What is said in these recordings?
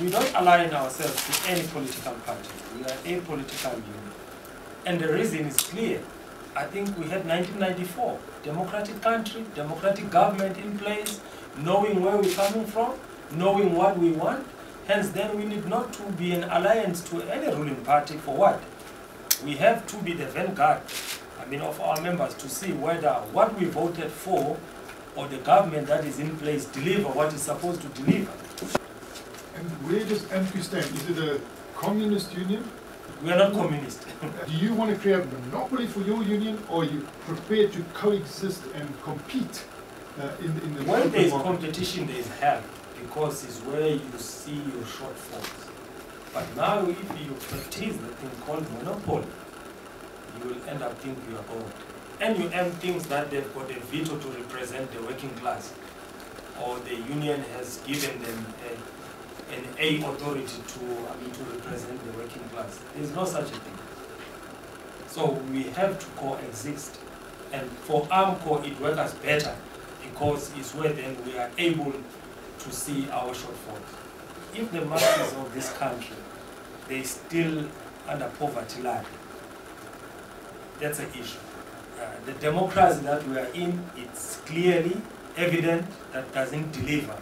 we don't align ourselves to any political party. We are a political union. And the reason is clear. I think we had 1994, democratic country, democratic government in place, knowing where we're coming from, knowing what we want. Hence, then we need not to be an alliance to any ruling party for what? We have to be the vanguard, I mean, of our members to see whether what we voted for or the government that is in place deliver what is supposed to deliver. Where does stand? Is it a communist union? We are not communist. Do you want to create a monopoly for your union, or are you prepared to coexist and compete uh, in, in the when there is market? competition, there is help because it's where you see your shortfalls. But now, if you practice the thing called monopoly, you will end up thinking you are gold. And you earn things that they've got a veto to represent the working class, or the union has given them a, an A authority to, I mean, to represent the working class. There's no such a thing. So we have to coexist. And for AMCU, it works better because it's where then we are able to see our shortfalls. If the masses of this country, they still under poverty line, that's an issue. Uh, the democracy that we are in, it's clearly evident that doesn't deliver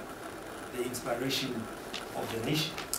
the inspiration of the nation.